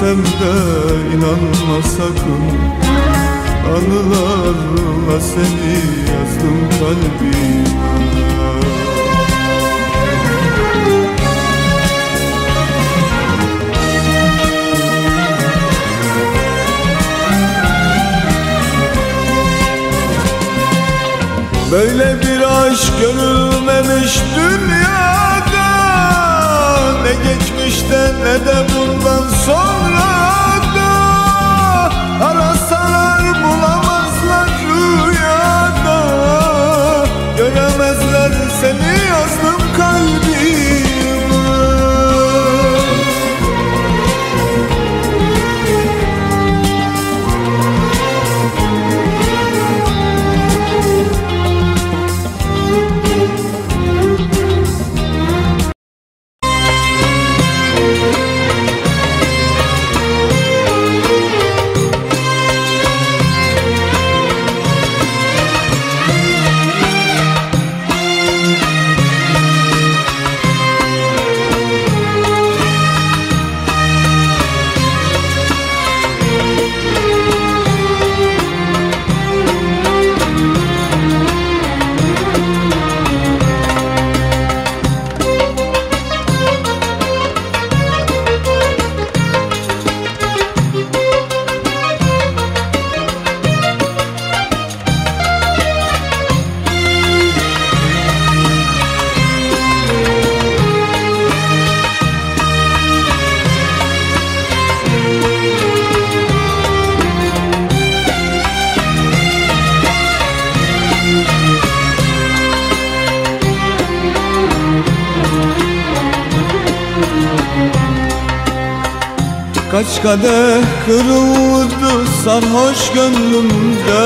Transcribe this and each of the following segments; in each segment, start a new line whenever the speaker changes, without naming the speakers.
desem de inanma sakın. Anılarla seni yazdım kalbime. Böyle bir aşk görülmemiş dünyada Ne geçmişte ne de bundan sonra da Arasalar bulamazlar rüyada. Göremezler seni Kaç kadeh kırıldı sarhoş gönlümde.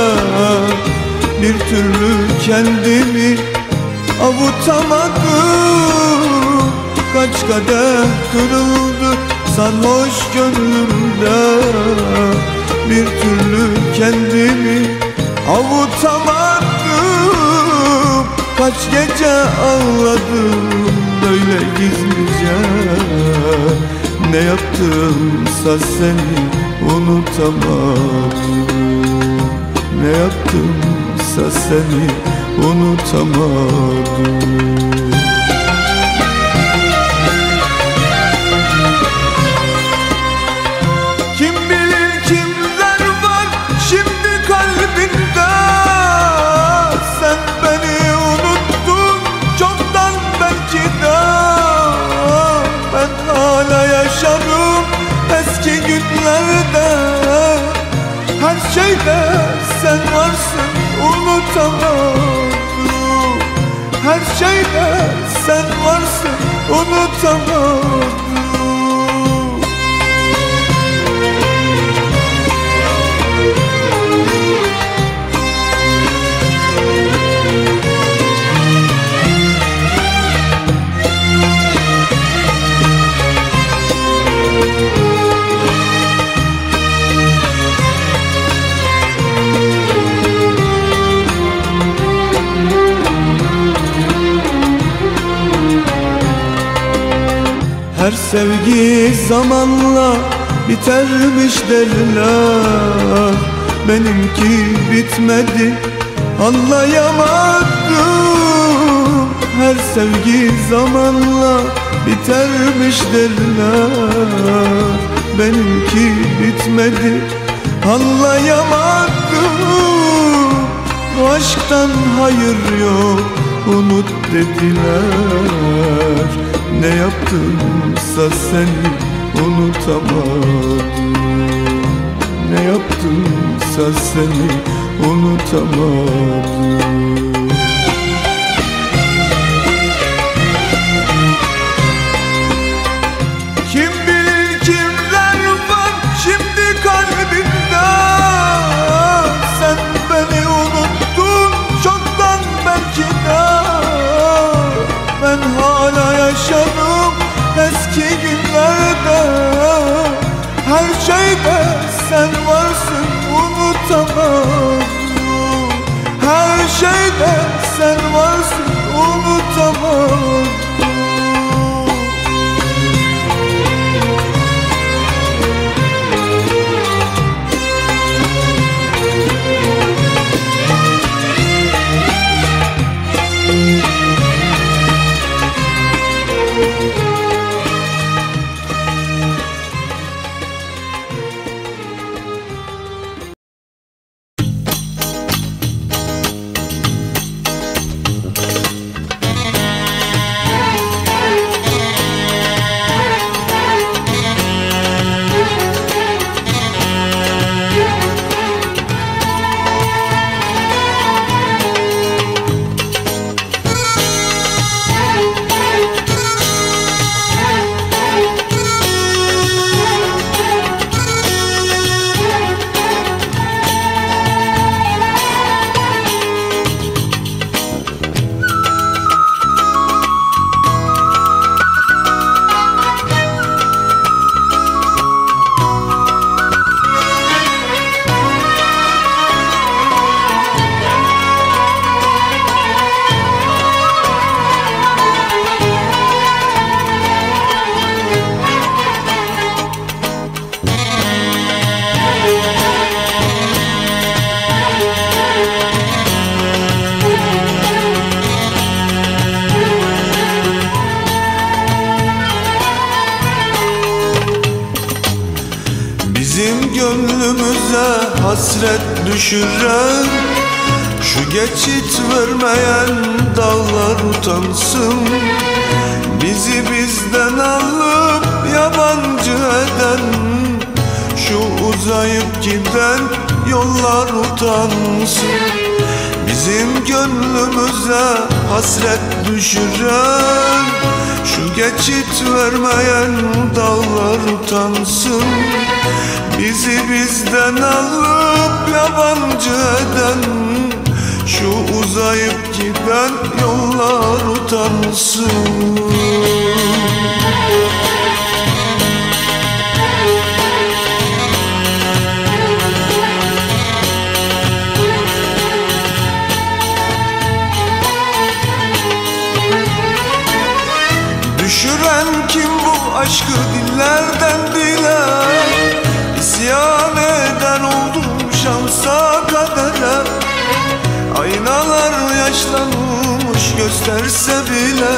Bir türlü kendimi avutamadım. Kaç kadeh kırıldı sarhoş gönlümde. Bir türlü kendimi avutamadım. Kaç gece ağladım böyle gizlice Ne yaptımsa seni unutamadım. Ne yaptımsa seni unutamadım şeyde sen varsın unutamadım. Her şeyde sen varsın unutamadım sevgi zamanla bitermiş derler Benimki bitmedi anlayamadım. Her sevgi zamanla bitermiş derler Benimki bitmedi anlayamadım. Bu aşktan hayır yok unut dediler. Ne yaptımsa seni unutamadım. Ne yaptımsa seni unutamadım. Şeyde Her şeyde sen varsın unutamadım hasret düşüren Şu geçit vermeyen dağlar utansın. Bizi bizden alıp yabancı eden Şu uzayıp giden yollar utansın. Bizim gönlümüze hasret düşüren Şu geçit vermeyen dağlar utansın Bizi bizden alıp yabancı eden Şu uzayıp giden yollar utansın. Düşüren kim bu aşkı dillerden dile İsyan eden oldum şansa kadere. Aynalar yaşlanmış gösterse bile.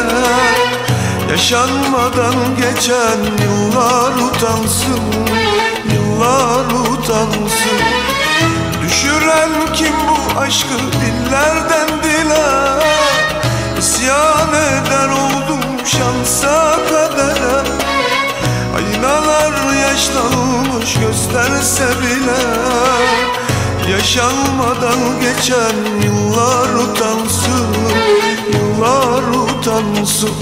Yaşanmadan geçen yıllar utansın Yıllar utansın. Düşüren kim bu aşkı dillerden dile İsyan eder oldum şansa kadere. Aynalar yaşlanmış gösterse bile Yaşanmadan geçen yıllar utansın Yıllar utansın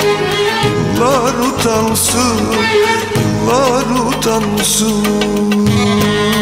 Yıllar utansın Yıllar utansın. Yar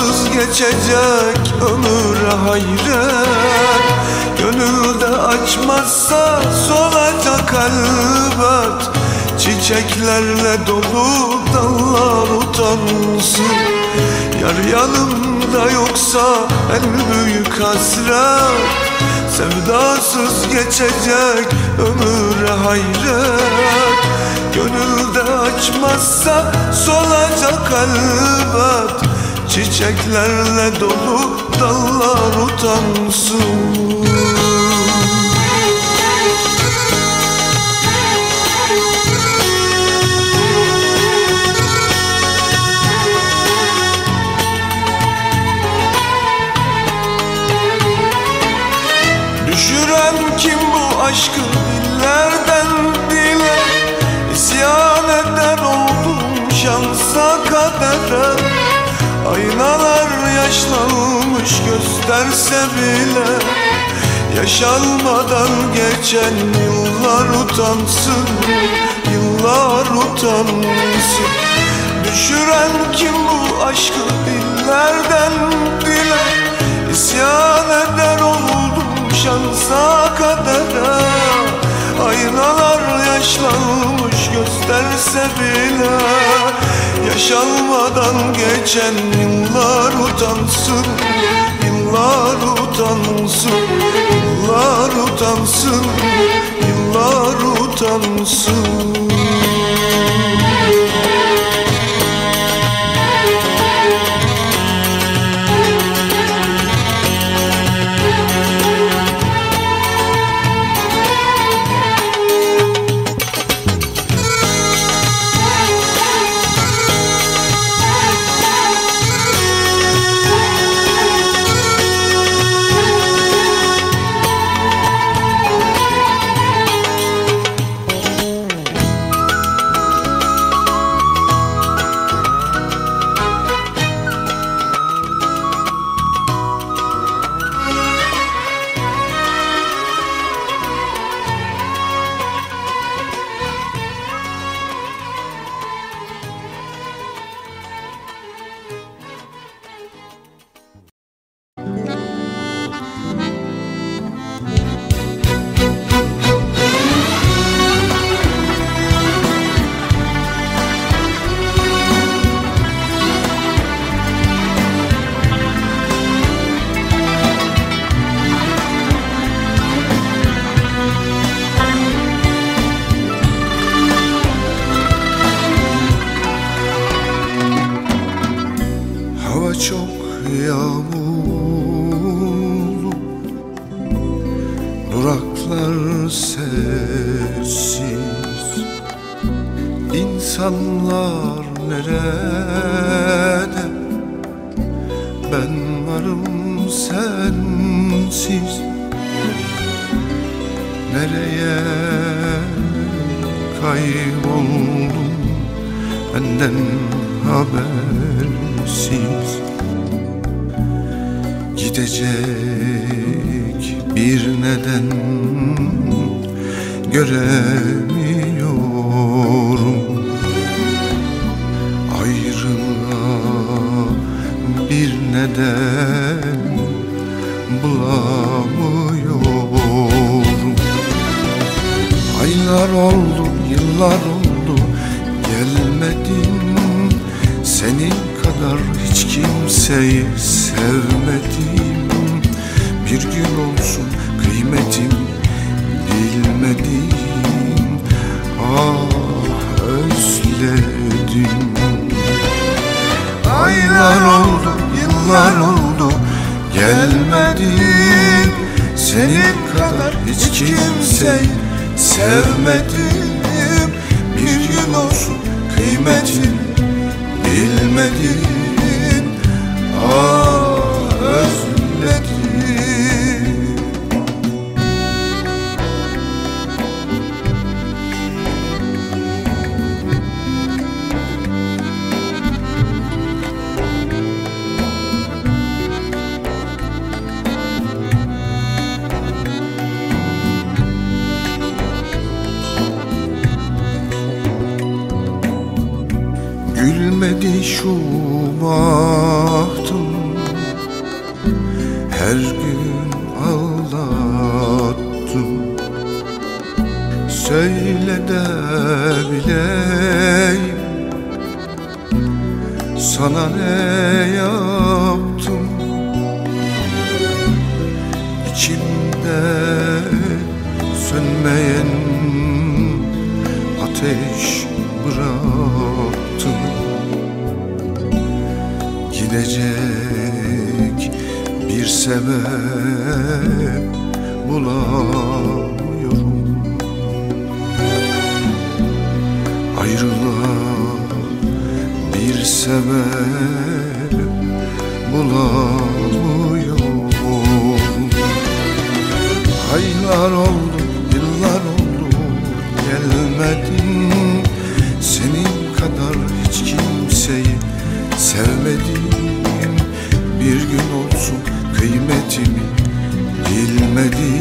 Sevdasız geçecek ömür hayret Gönülde açmazsa solacak elbet. Çiçeklerle dolu dallar utansın. Yar yanımda yoksa en büyük hasret. Sevdasız geçecek ömür hayret Gönülde açmazsa solacak elbet Çiçeklerle dolu dallar utansın. Düşüren kim bu aşkı dillerden dile İsyan eder oldum şansa kadere Aynalar yaşlanmış gösterse bile Yaşanmadan geçen yıllar utansın Yıllar utansın. Düşüren kim bu aşkı dillerden dile? İsyan eder oldum şansa kadere. Aynalar yaşlanmış gösterse bile Yaşanmadan geçen yıllar utansın Yıllar utansın Yıllar utansın Yıllar utansın. Hava gelmedin Senin kadar hiç kimseyi sevmedim. Bir gün olsun kıymetin bilmedin. Ah. Şu Şumahtım Her gün ağlattım. Söyle de bileyim Sana ne yaptım? İçimde sönmeye sebep bulamıyorum. Ayrılığa bir sebep bulamıyorum. Aylar oldu, yıllar oldu gelmedi. gelmedi.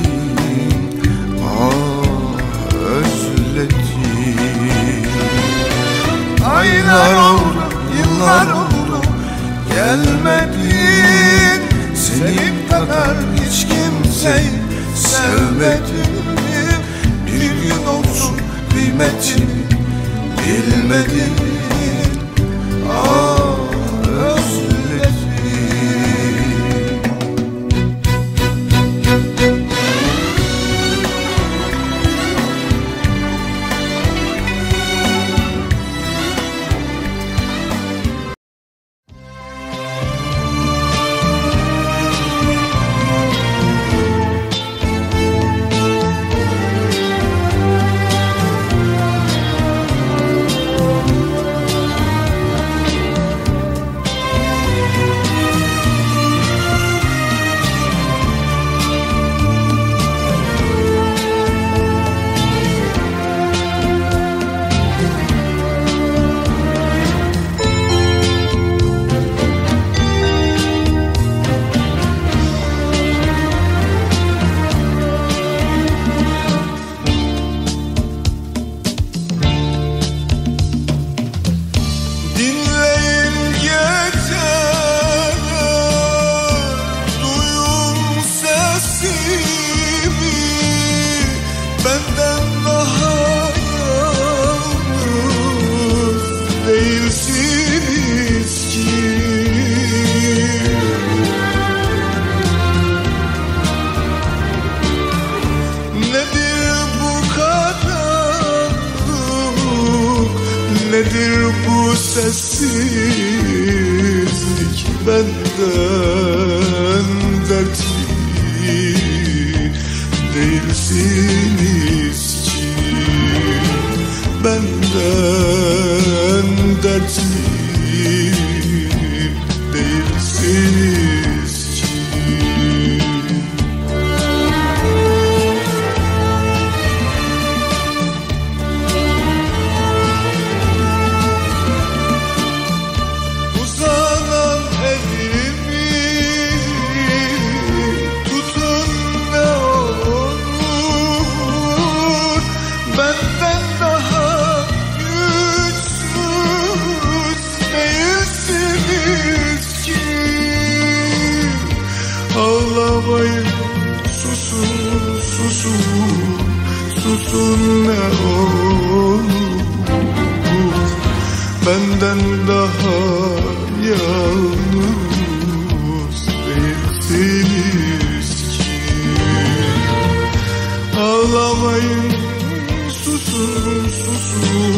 susun,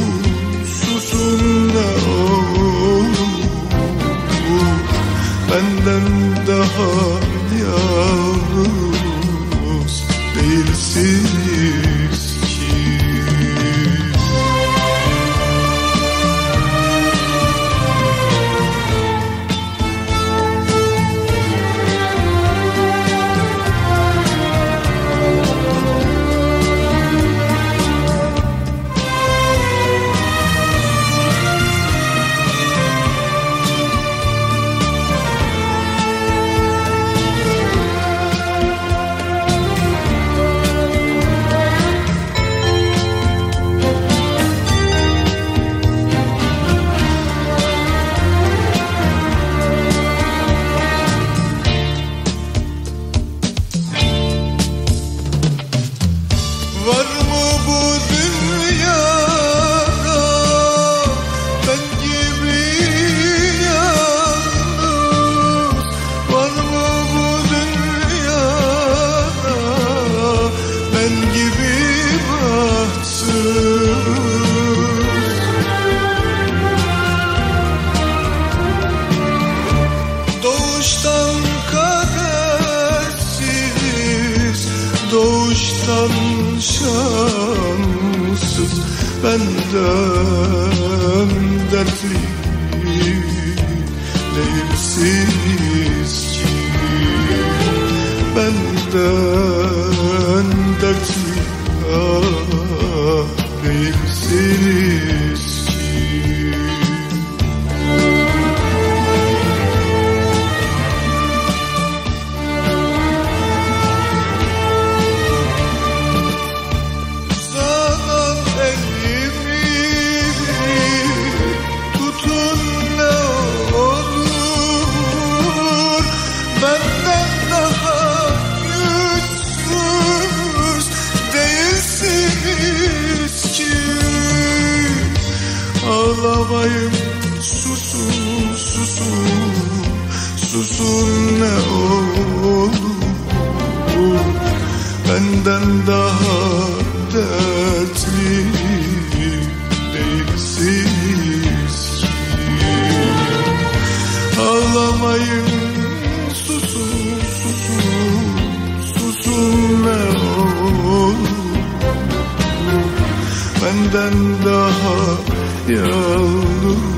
susun Benden daha dertli değilsiniz ki. Ağlamayın susun susun susun ne olur. Benden daha yalnız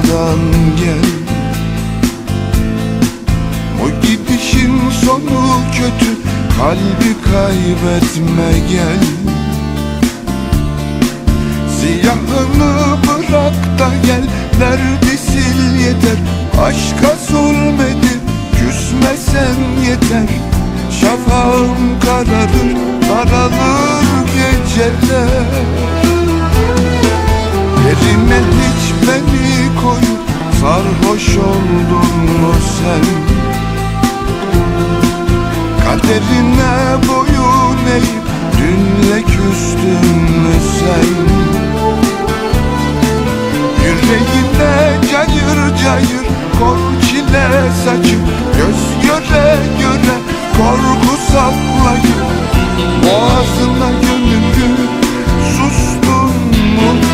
olmadan gel. O gidişin sonu kötü Kalbi kaybetme gel. Siyahını bırak da gel Derdi sil yeter? Aşka zulmedip Küsmesen yeter. Şafağım kararır Daralır geceler. Yerine hiç beni koyup Sarhoş oldun mu sen? Kaderine boyun eğip Dünle küstün mü sen? Yüreğine cayır cayır Kor çile saçıp Göz göre göre Korku saklayıp Boğazına gönüllü Sustun mu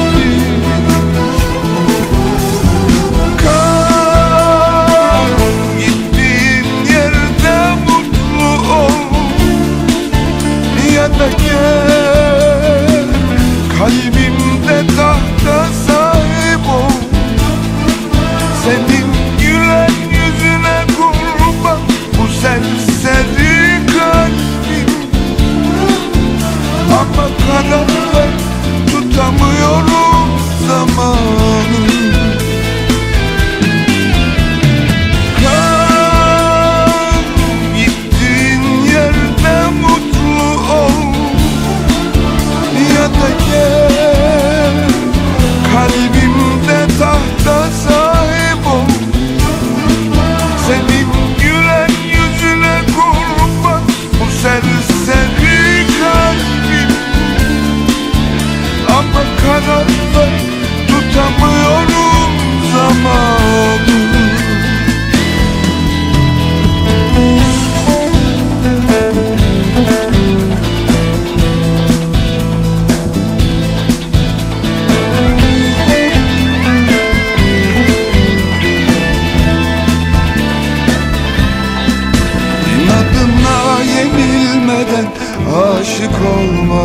Kalbimde tahta sahip gülen yüzüne kurban Bu serseri kalbim. Ama karanlık tutamıyorum zaman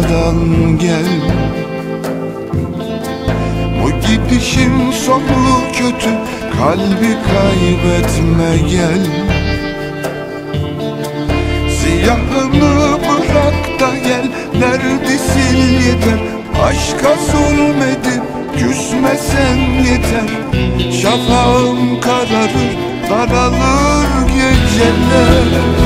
durmadan gel. Bu gidişin sonu kötü Kalbi kaybetme gel. Siyahını bırak da gel Derdi sil yeter? Aşka zulmedip küsmesen yeter. Şafağım kararır Daralır geceler.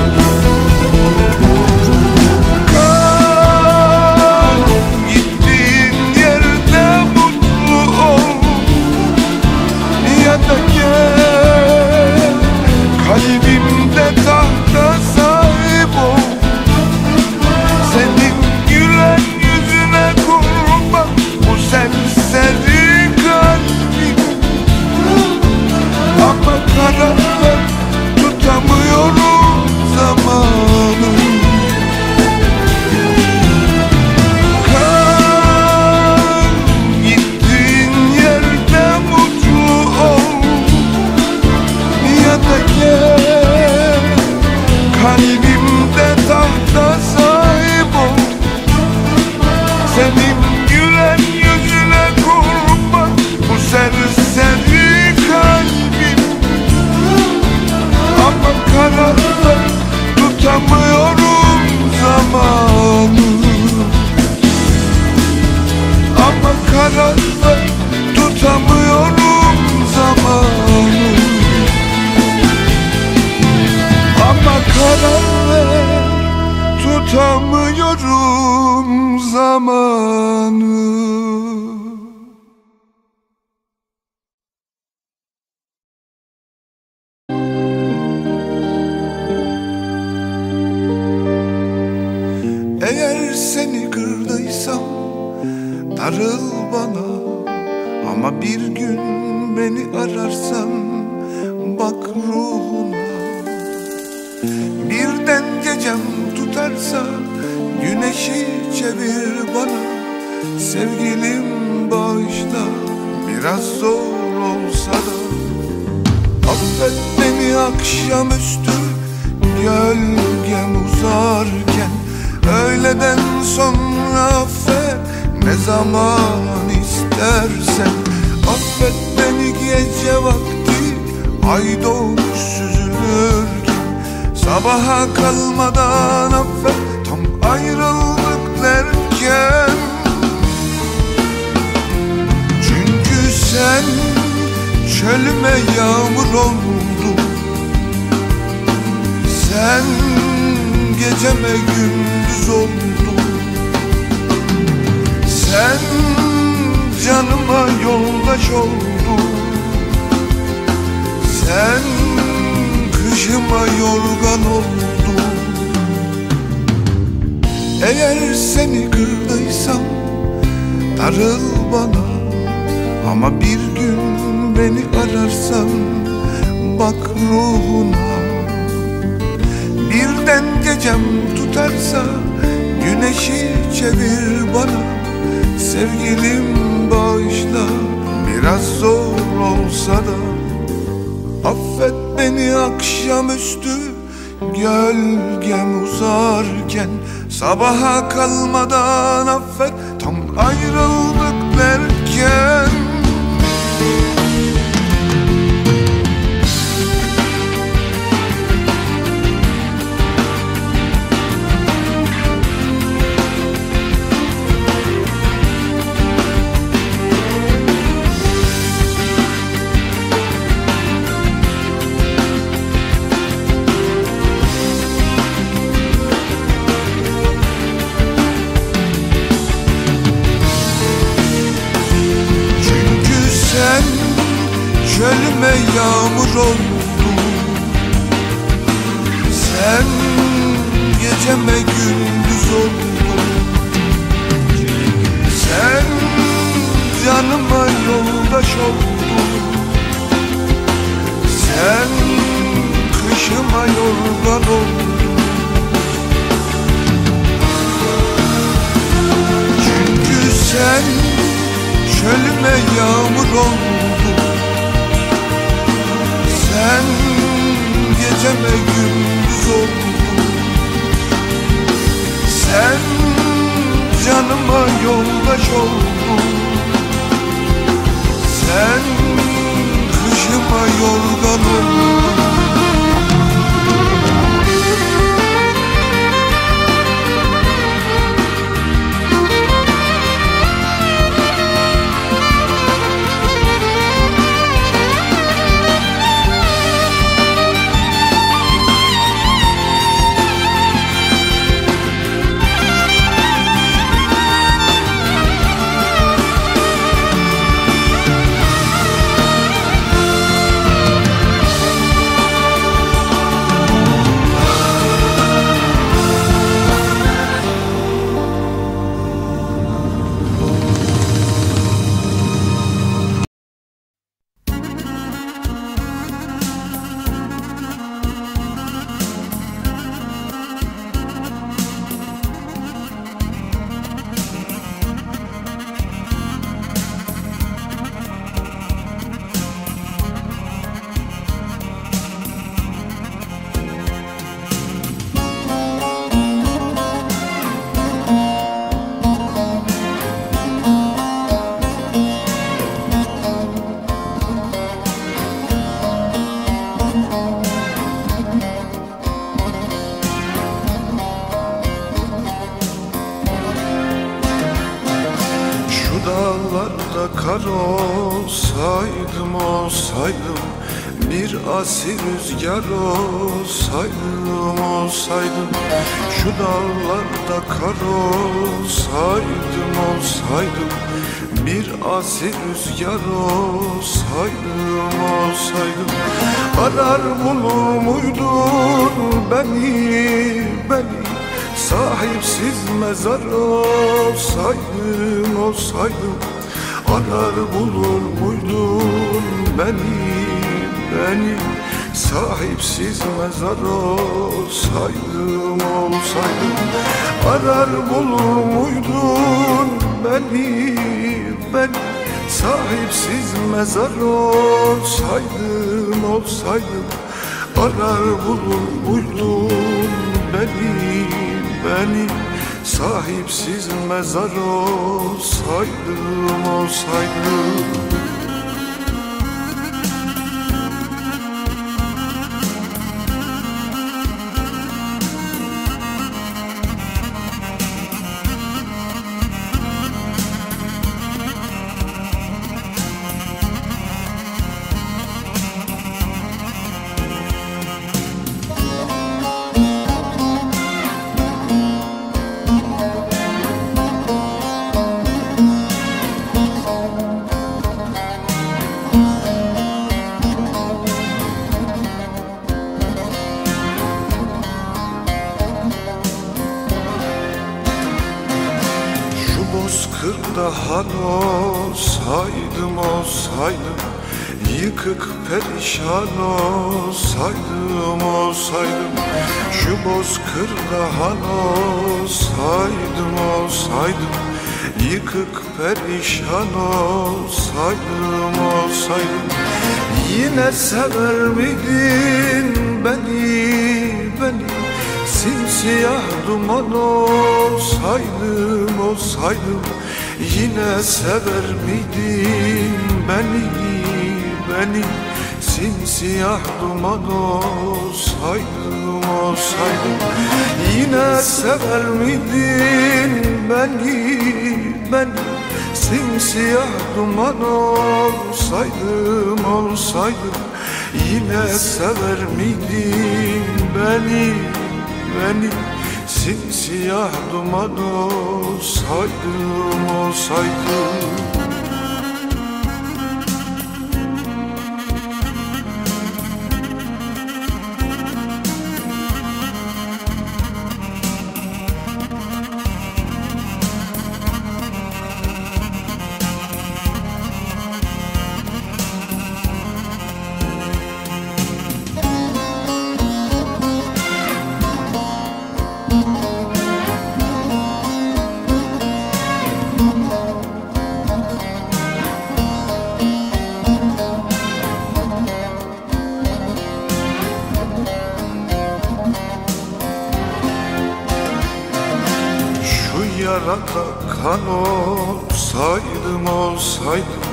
Tutamıyorum zamanı. Kal gittiğin yerde mutlu ol. Ya da zamanı Ama kararlar tutamıyorum zamanı. Ama kararlar tutamıyorum zamanı Öğleden sonra affet ne zaman istersen. Affet beni gece vakti ay doğmuş süzülürken. Sabaha kalmadan affet tam ayrıldık derken. Çünkü sen çölüme yağmur oldun. Sen geceme gündüz oldun Sen canıma yoldaş oldun. Sen kışıma yorgan oldun. Eğer seni kırdıysam darıl bana. Ama bir gün beni ararsan bak ruhuna gecem tutarsa güneşi çevir bana. Sevgilim bağışla biraz zor olsa da. Affet beni akşamüstü gölgem uzarken. Sabaha kalmadan affet tam ayrıldık derken oldu Sen canıma yoldaş oldun. Sen kışıma yorgan oldun rüzgar olsaydım olsaydım Şu dağlarda kar olsaydım olsaydım Bir asil rüzgar olsaydım olsaydım Arar bulur muydun beni beni? Sahipsiz mezar olsaydım olsaydım Arar bulur muydun beni beni Sahipsiz mezar olsaydım olsaydım Arar bulur muydun beni beni? Sahipsiz mezar olsaydım olsaydım Arar bulur muydun beni beni? Sahipsiz mezar olsaydım olsaydım perişan olsaydım olsaydım. Yine sever miydin beni beni? Simsiyah duman olsaydım olsaydım. Yine sever miydin beni beni? Simsiyah duman olsaydım olsaydım. Yine sever miydin beni beni Simsiyah duman olsaydım olsaydım Yine sever miydin beni beni? Simsiyah duman olsaydım olsaydım yarada kan olsaydım olsaydım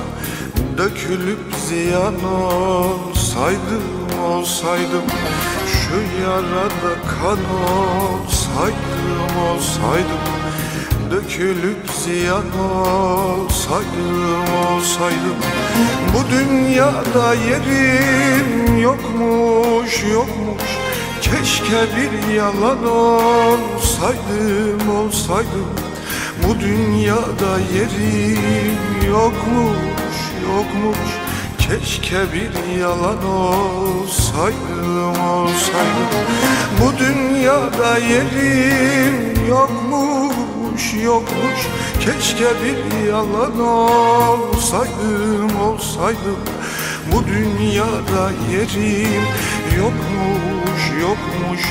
Dökülüp ziyan olsaydım olsaydım Şu yarada kan olsaydım olsaydım Dökülüp ziyan olsaydım olsaydım. Bu dünyada yerim yokmuş yokmuş. Keşke bir yalan olsaydım olsaydım Bu dünyada yerim yokmuş yokmuş. Keşke bir yalan olsaydım olsaydım. Bu dünyada yerim yokmuş yokmuş. Keşke bir yalan olsaydım olsaydım. Bu dünyada yerim yokmuş yokmuş.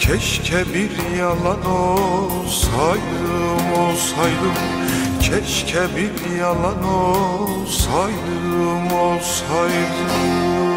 Keşke bir yalan olsaydım olsaydım Keşke bir yalan olsaydım olsaydım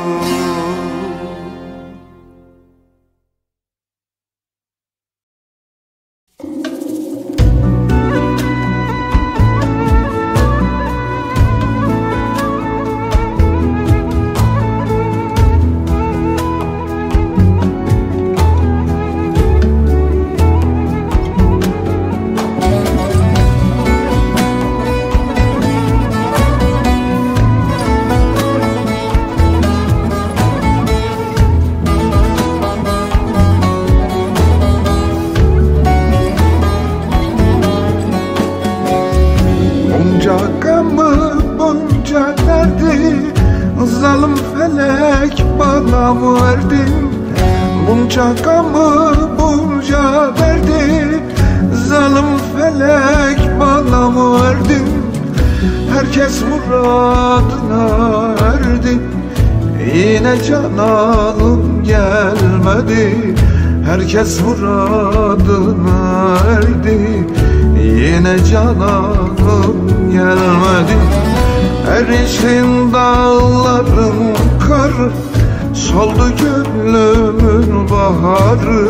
Yine cananım gelmedi. Erişin dağların karı Soldu gönlümün baharı.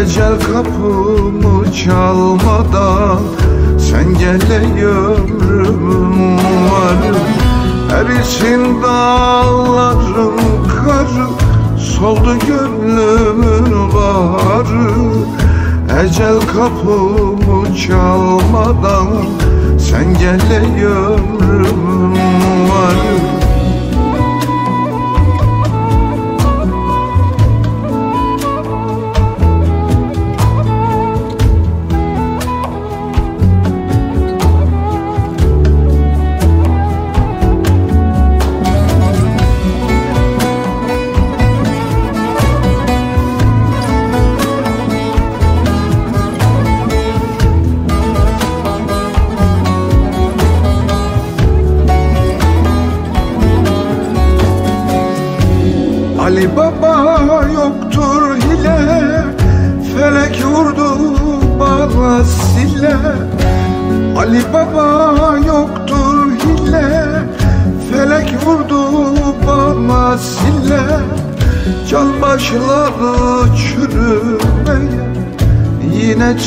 Ecel kapımı çalmadan Sen gele ömrümün varı Erişin dağların karı Soldu gönlümün baharı Ecel kapımı çalmadan Sen gele ömrümün varı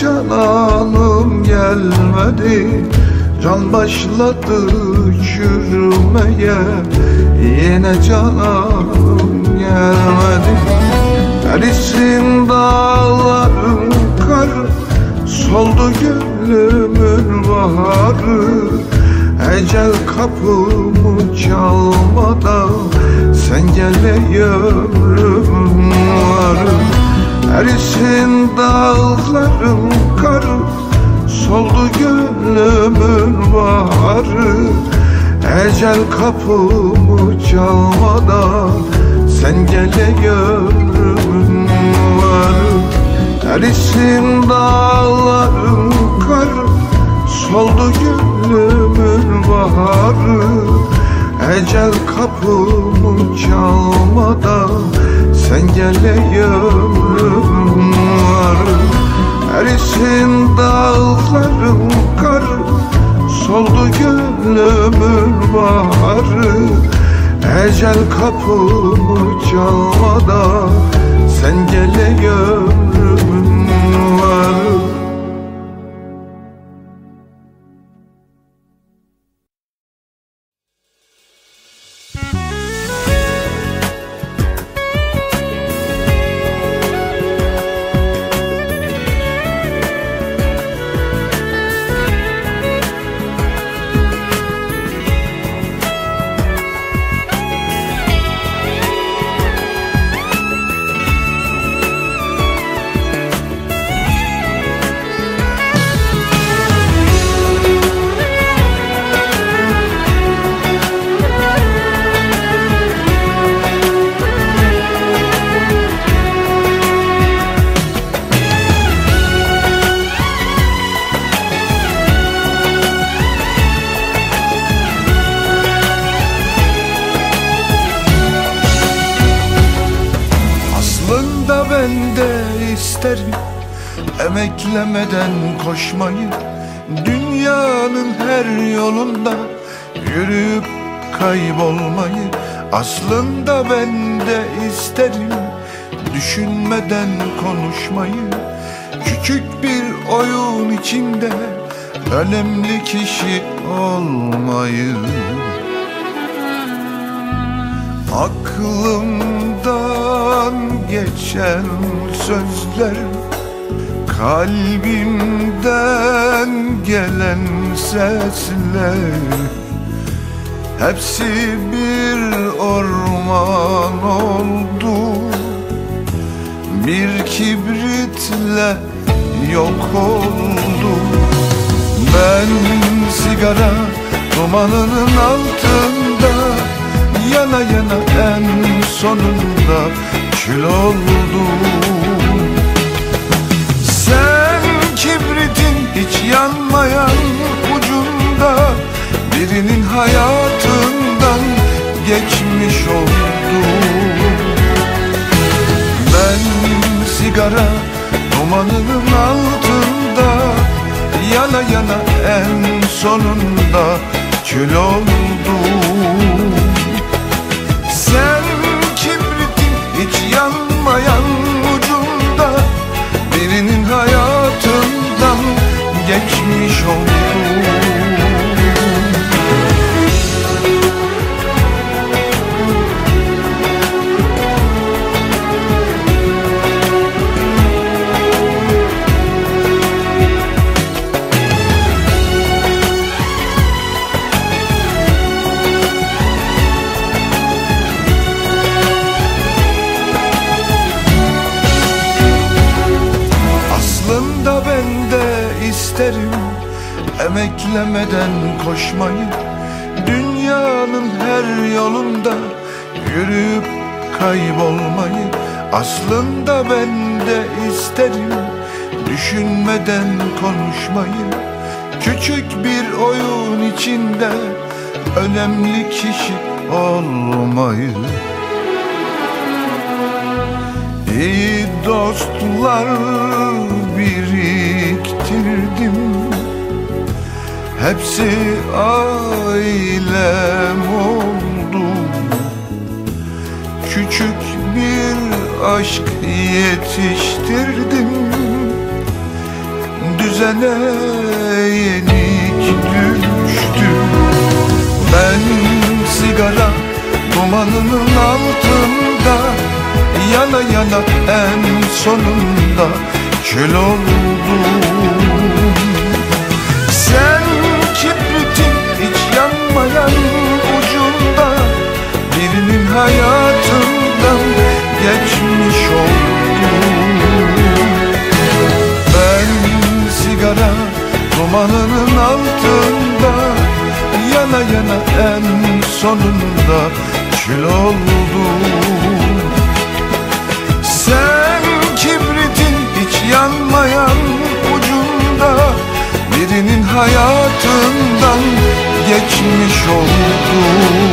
Cananım gelmedi. Can başladı çürümeye Yine cananım gelmedi. Erisin dağların karı Soldu gönlümün baharı. Ecel kapımı çalmadan Sen gele ömrüm varı Erisin dağların karı Soldu gönlümün baharı. Ecel kapımı çalmadan Sen gele ömrüm varı. Erisin dağların karı Soldu gönlümün baharı. Ecel kapımı çalmadan Sen gele ömrüm varı Erisin dağların karı Soldu gönlümün baharı. Ecel kapımı çalmadan Sen gele ömrümün konuşmayı Küçük bir oyun içinde Önemli kişi olmayı Aklımdan geçen sözler Kalbimden gelen sesler Hepsi bir orman oldu Bir kibritle yok oldu. Ben sigara dumanının altında Yana yana en sonunda kül oldum. Sen kibritin hiç yanmayan ucunda Birinin hayatından geçmiş oldum sigara dumanının altında Yana yana en sonunda kül oldum Emeklemeden koşmayı Dünyanın her yolunda Yürüyüp kaybolmayı Aslında ben de isterim Düşünmeden konuşmayı Küçük bir oyun içinde Önemli kişi olmayı İyi dostlar biriktirdim Hepsi ailem oldu. Küçük bir aşk yetiştirdim. Düzene yenik düştüm. Ben sigara dumanının altında Yana yana en sonunda kül oldum yanmayan ucunda Birinin hayatından geçmiş oldum. Ben sigara dumanının altında Yana yana en sonunda kül oldum Birinin hayatından geçmiş oldun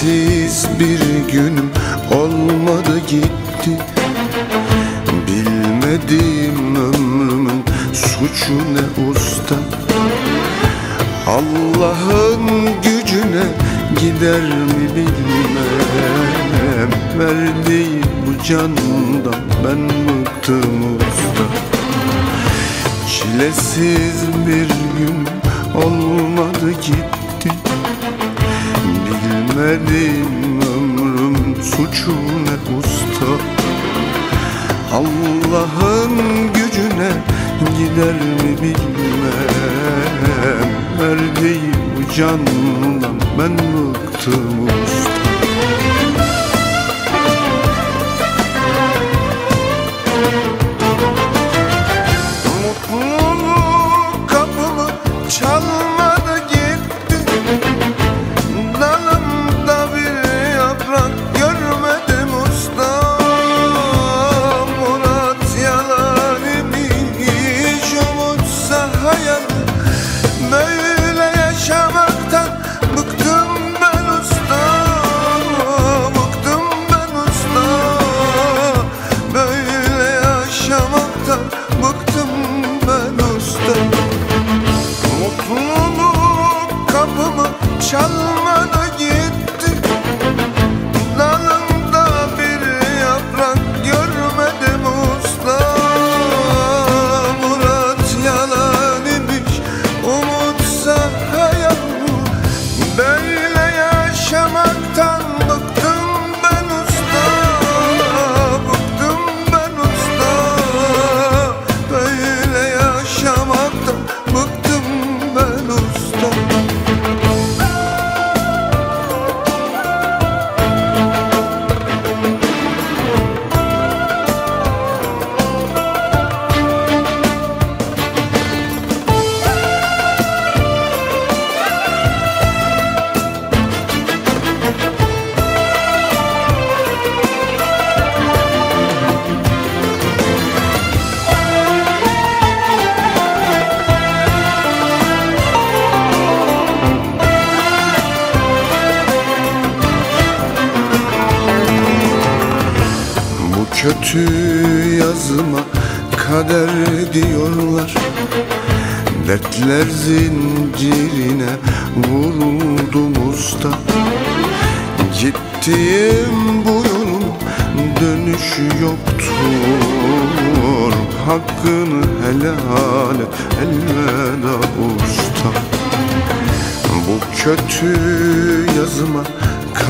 Çilesiz bir günüm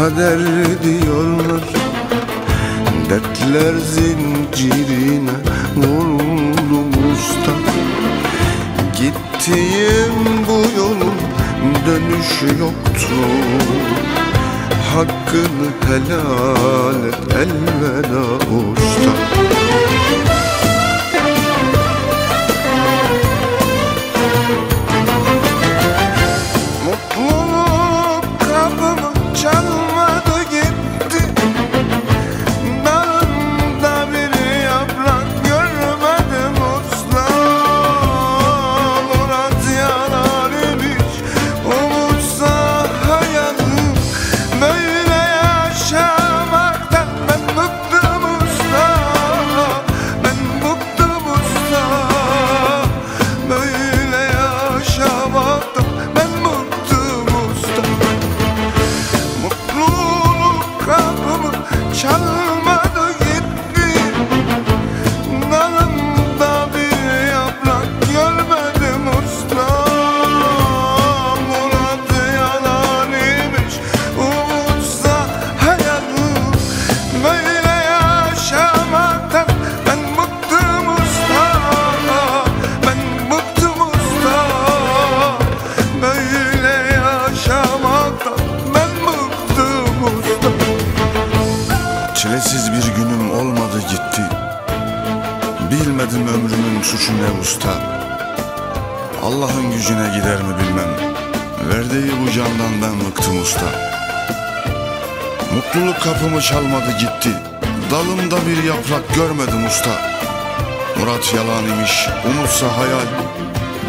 kader diyorlar Dertler zincirine vuruldum usta. Gittiğim bu yolun dönüşü yoktur Hakkını helal et elveda usta
Bilmedim ömrümün suçu ne usta? Allah'ın gücüne gider mi bilmem. Verdiği bu candan ben bıktım usta. Mutluluk kapımı çalmadı gitti. Dalımda bir yaprak görmedim usta. Murat yalan imiş, umutsa hayal.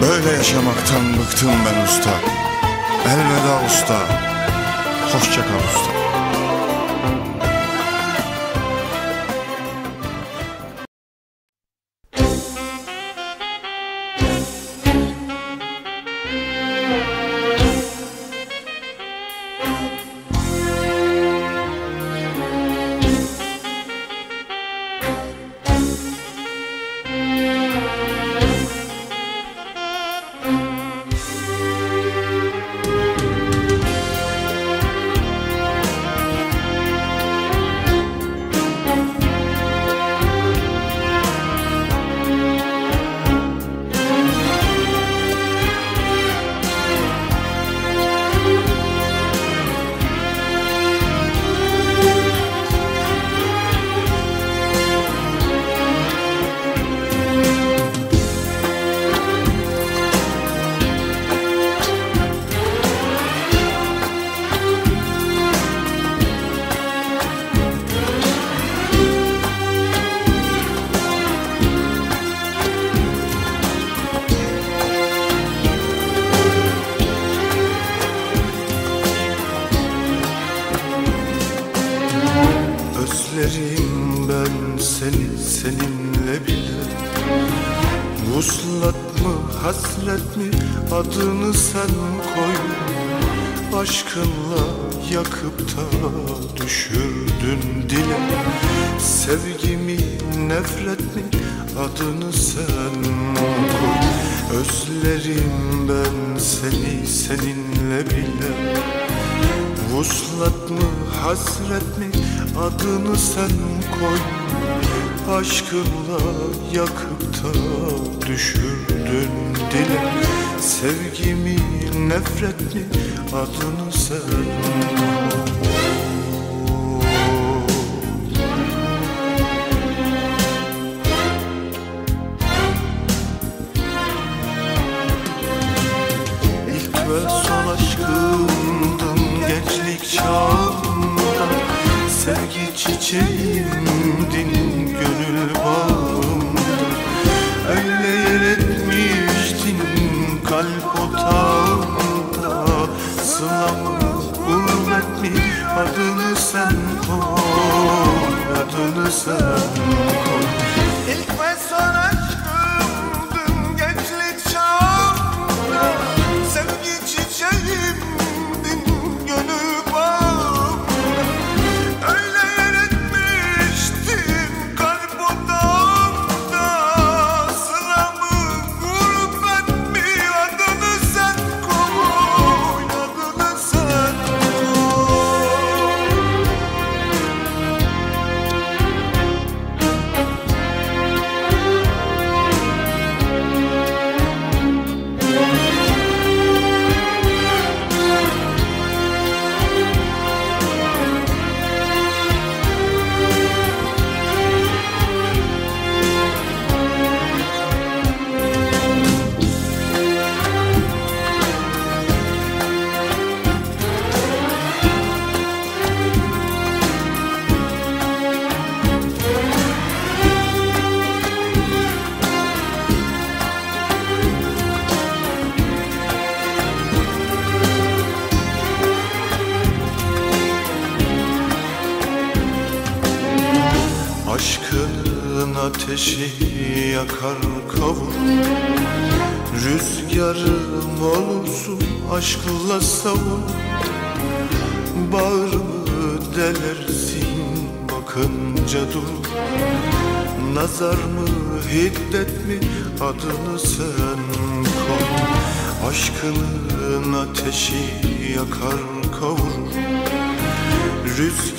Böyle yaşamaktan bıktım ben usta. Elveda usta. Hoşça kal usta
düşürdün dile Sevgimi nefret mi adını sen İlk ve son aşkımdın gençlik çağımda Sevgi çiçeğimdin gönül bağımda Adını sen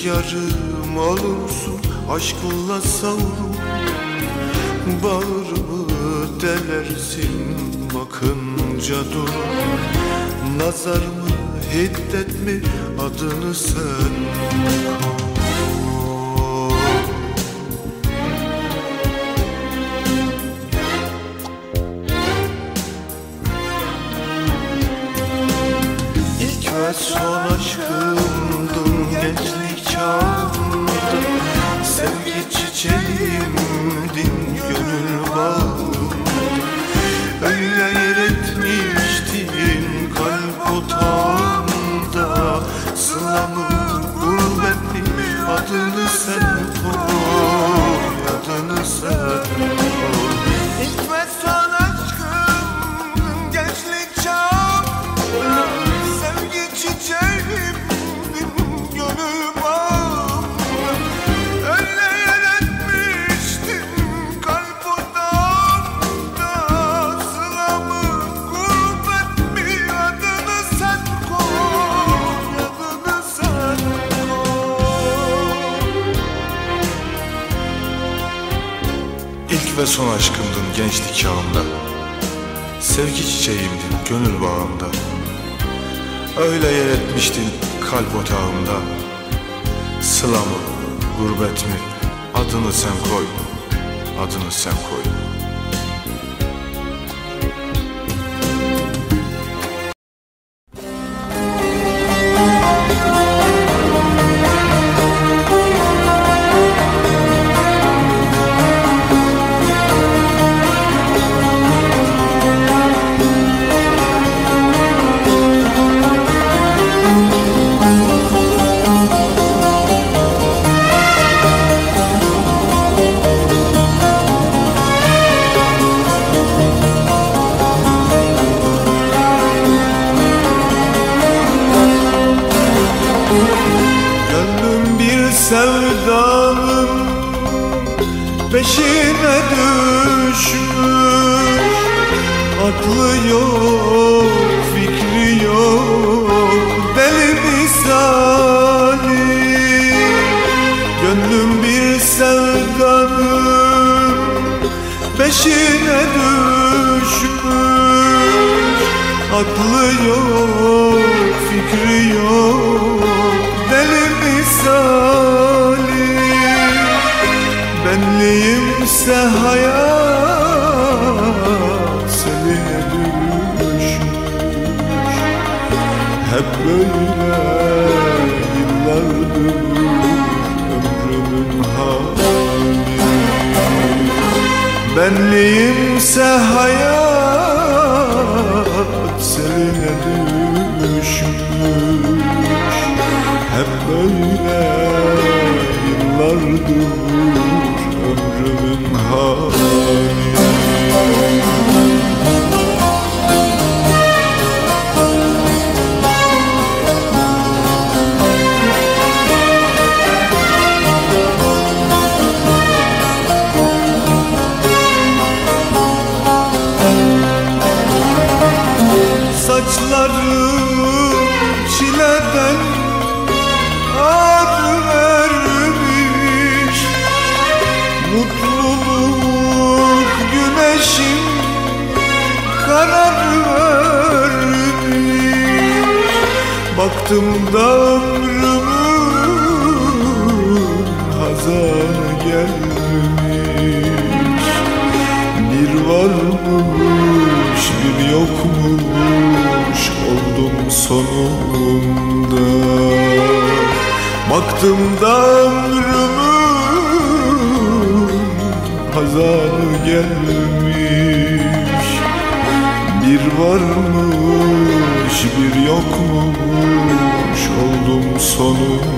Rüzgarım olursun aşkla savrul Bağrımı delersin bakınca dur. Nazar mı hiddet mi adını sen koy. İlk ve gönül bağımda. Öyle yer etmiştin kalp otağımda.
Sıla mı, gurbet mi? Adını sen koy Adını sen koy
peşine düşmüş. Aklı yok, fikri yok, deli misali. Benliğimse hayat seninle düşmüş. Hep böyle yıllardır ömrümün Benliğimse hayat seline düşmüş. Hep böyle yıllardır ömrümün hali. Attım da ömrümü Hazana gelmiş. Bir varmış bir yokmuş Oldum sonunda. Baktım da ömrümün Hazanı gelmiş. Bir varmış bir yokmuş oldum sonunda.